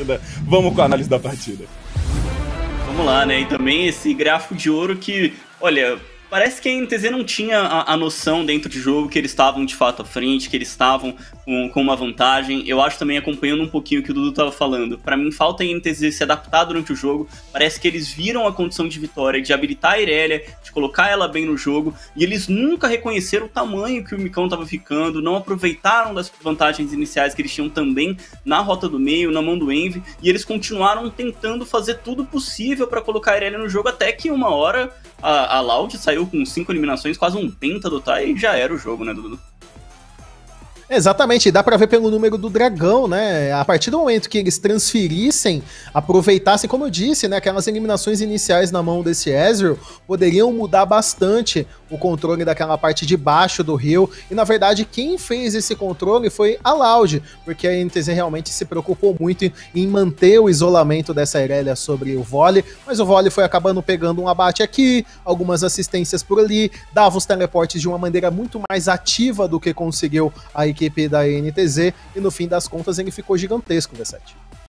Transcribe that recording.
ainda. Vamos com a análise da partida. Vamos lá, né? E também esse gráfico de ouro que, olha, Parece que a NTZ não tinha a, a, noção dentro de jogo que eles estavam de fato à frente, que eles estavam com, com uma vantagem. Eu acho também, acompanhando um pouquinho o que o Dudu estava falando, para mim falta a NTZ se adaptar durante o jogo. Parece que eles viram a condição de vitória, de habilitar a Irelia, de colocar ela bem no jogo, e eles nunca reconheceram o tamanho que o Micão estava ficando, não aproveitaram das vantagens iniciais que eles tinham também na rota do meio, na mão do Envy, e eles continuaram tentando fazer tudo possível para colocar a Irelia no jogo, até que uma hora a, a Loud saiu com cinco eliminações, quase um penta do Tai e já era o jogo, né, Dudu? Exatamente, dá para ver pelo número do dragão, né? A partir do momento que eles transferissem, aproveitassem, como eu disse, né, aquelas eliminações iniciais na mão desse Ezreal, poderiam mudar bastante o controle daquela parte de baixo do rio. E na verdade, quem fez esse controle foi a Loud, porque a NTZ realmente se preocupou muito em manter o isolamento dessa Irelia sobre o vole, mas o vole foi acabando pegando um abate aqui, algumas assistências por ali, dava os teleportes de uma maneira muito mais ativa do que conseguiu a equipe da NTZ, e no fim das contas ele ficou gigantesco, V7.